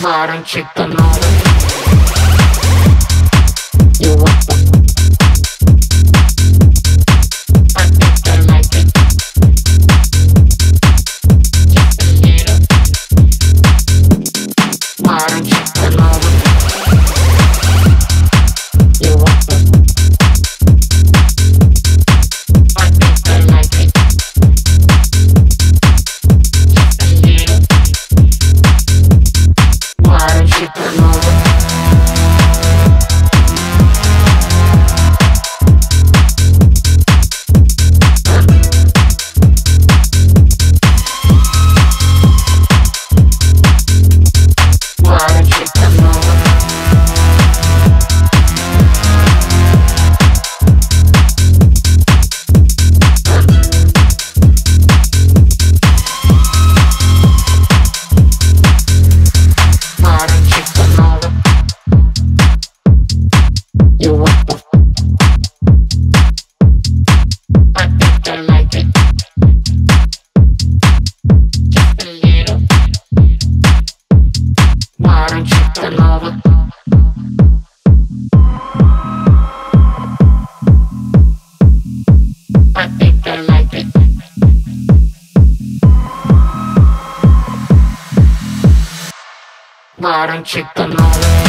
Modern chicken You want the I Modern chicken